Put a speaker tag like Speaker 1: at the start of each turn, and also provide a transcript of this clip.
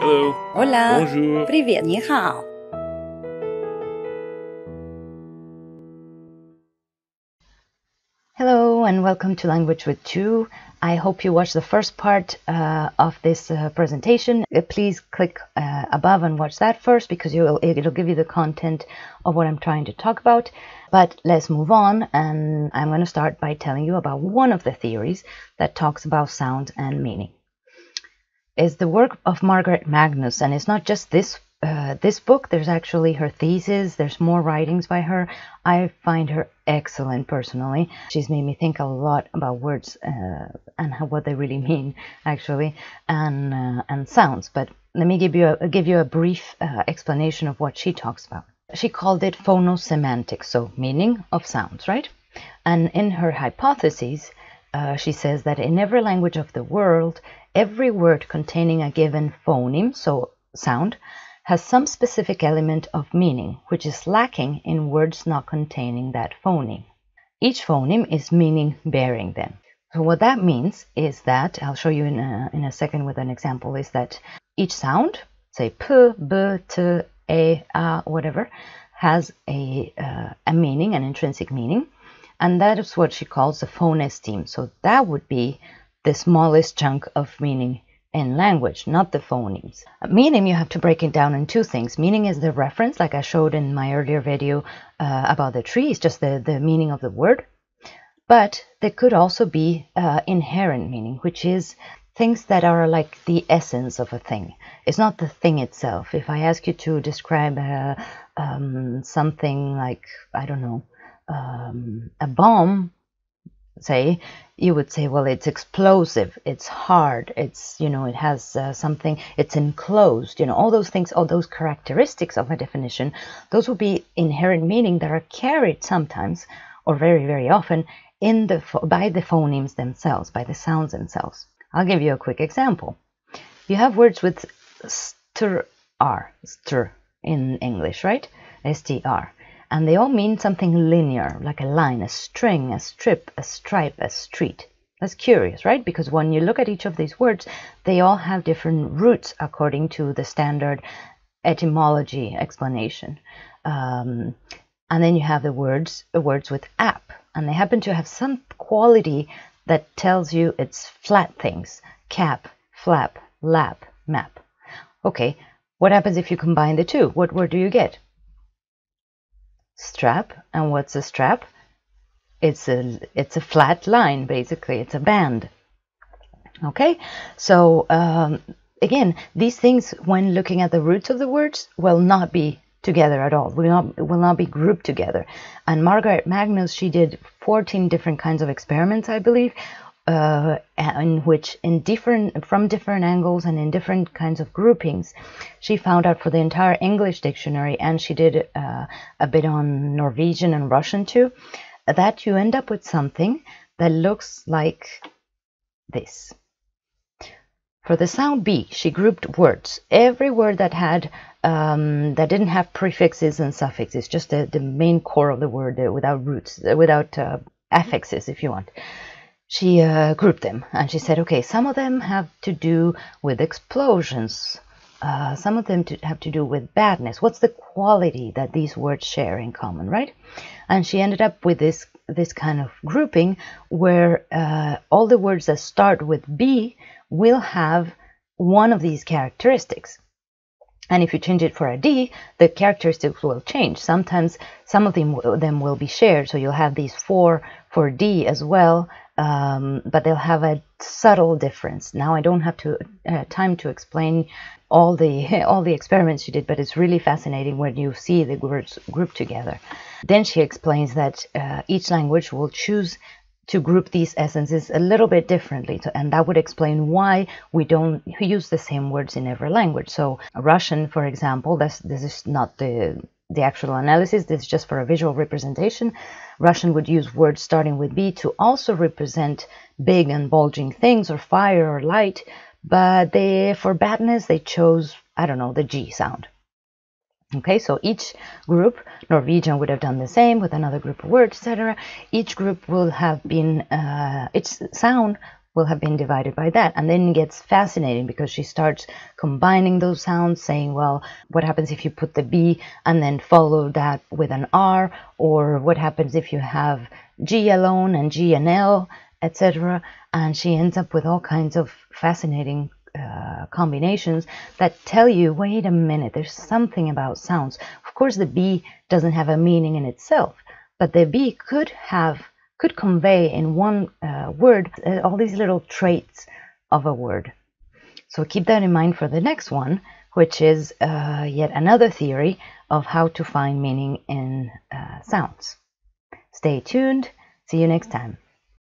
Speaker 1: Hello.
Speaker 2: Hola.
Speaker 1: Bonjour.
Speaker 2: Привет. 你好.
Speaker 3: Hello and welcome to Language with Two. I hope you watched the first part uh, of this uh, presentation. Uh, please click uh, above and watch that first because will, it'll give you the content of what I'm trying to talk about. But let's move on and I'm going to start by telling you about one of the theories that talks about sound and meaning. It's the work of Margaret Magnus and it's not just this uh, this book, there's actually her thesis, there's more writings by her. I find her excellent personally. She's made me think a lot about words uh, and how, what they really mean, actually, and uh, and sounds. But let me give you a, give you a brief uh, explanation of what she talks about. She called it phonosemantics, so meaning of sounds, right? And in her hypotheses, uh, she says that in every language of the world, every word containing a given phoneme, so sound, has some specific element of meaning, which is lacking in words not containing that phoneme. Each phoneme is meaning bearing then. So what that means is that, I'll show you in a, in a second with an example, is that each sound, say p, b, t, a, a, whatever, has a, uh, a meaning, an intrinsic meaning, and that is what she calls a phonestheme. So that would be the smallest chunk of meaning in language, not the phonemes. Meaning, you have to break it down in two things. Meaning is the reference, like I showed in my earlier video uh, about the tree, just the, the meaning of the word. But there could also be uh, inherent meaning, which is things that are like the essence of a thing. It's not the thing itself. If I ask you to describe uh, um, something like, I don't know, um, a bomb, say, you would say, well, it's explosive, it's hard, it's, you know, it has uh, something, it's enclosed, you know, all those things, all those characteristics of a definition, those will be inherent meaning that are carried sometimes, or very, very often, in the by the phonemes themselves, by the sounds themselves. I'll give you a quick example. You have words with str, r, str in English, right? str and they all mean something linear, like a line, a string, a strip, a stripe, a street. That's curious, right? Because when you look at each of these words, they all have different roots according to the standard etymology explanation. Um, and then you have the words, the words with app, and they happen to have some quality that tells you it's flat things. Cap, flap, lap, map. Okay, what happens if you combine the two? What word do you get? Strap. And what's a strap? It's a it's a flat line basically. It's a band. Okay, so um, again, these things, when looking at the roots of the words, will not be together at all. Will not will not be grouped together. And Margaret Magnus, she did 14 different kinds of experiments, I believe, uh, in which in different from different angles and in different kinds of groupings she found out for the entire english dictionary and she did uh, a bit on norwegian and russian too that you end up with something that looks like this. For the sound b she grouped words. Every word that had um, that didn't have prefixes and suffixes just the, the main core of the word uh, without roots uh, without uh, affixes if you want she uh, grouped them and she said, okay, some of them have to do with explosions. Uh, some of them to have to do with badness. What's the quality that these words share in common, right? And she ended up with this this kind of grouping where uh, all the words that start with B will have one of these characteristics. And if you change it for a D, the characteristics will change. Sometimes some of them, them will be shared, so you'll have these four for D as well, um, but they'll have a subtle difference. Now I don't have to uh, time to explain all the all the experiments she did, but it's really fascinating when you see the words grouped together. Then she explains that uh, each language will choose to group these essences a little bit differently, and that would explain why we don't use the same words in every language. So Russian, for example, this is not the the actual analysis. This is just for a visual representation. Russian would use words starting with B to also represent big and bulging things or fire or light, but they, for badness, they chose, I don't know, the G sound. Okay, so each group, Norwegian would have done the same with another group of words, etc. Each group will have been, uh, its sound will have been divided by that. And then it gets fascinating because she starts combining those sounds, saying, well, what happens if you put the B and then follow that with an R? Or what happens if you have G alone and G and L, etc. And she ends up with all kinds of fascinating uh, combinations that tell you, wait a minute, there's something about sounds. Of course, the B doesn't have a meaning in itself, but the B could have could convey in one uh, word uh, all these little traits of a word. So keep that in mind for the next one, which is uh, yet another theory of how to find meaning in uh, sounds. Stay tuned. See you next time.